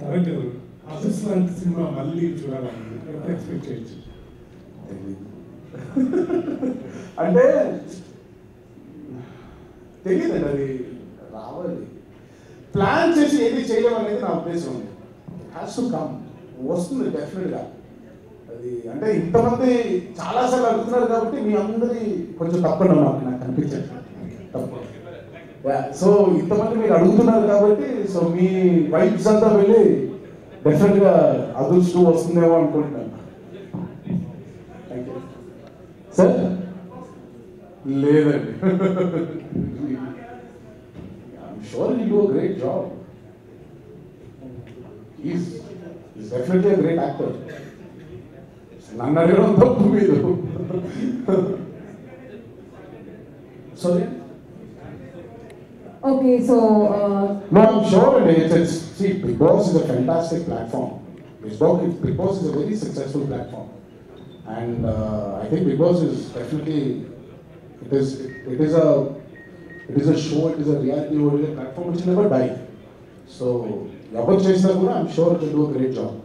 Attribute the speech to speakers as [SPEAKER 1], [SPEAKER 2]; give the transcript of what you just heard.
[SPEAKER 1] Correct అసస్ లాంటి cinema మళ్ళీ చూడాలని ఎప్పుడు ఎక్స్పెక్ట్ చేయొచ్చు.
[SPEAKER 2] అంటే తెలియదండి అది రావాలి. ప్లాన్ చేసి ఏది చేయడం అనేది నా ఉద్దేశం హ్యాస్ టు కమ్ వస్తుంది డెఫినెట్గా అది అంటే ఇంతమంది చాలాసార్లు అడుగుతున్నారు కాబట్టి మీ అందరి కొంచెం తప్పన నాకు నాకు అనిపించదు. సో ఇంతమంది మీరు అడుగుతున్నారు కాబట్టి సో మీ వైబ్స్ అంతా వెళ్ళి డెఫినెట్గా అదృష్టం వస్తుందేమో అనుకుంటున్నాను థ్యాంక్ యూ సార్ లేదండి sure you do great job is is definitely great actor నన్ను అడగడం తప్పు మీరు sorry
[SPEAKER 3] Okay, so. Uh,
[SPEAKER 2] no, I'm sure it is. It's, see, BigBoss is a fantastic platform. BigBoss, is a very successful platform. And uh, I think BigBoss is definitely, it is, it, it is a, it is a show, it is a reality oriented platform which will never die. So, Yabak Chaisakura, I'm sure it will do a great job.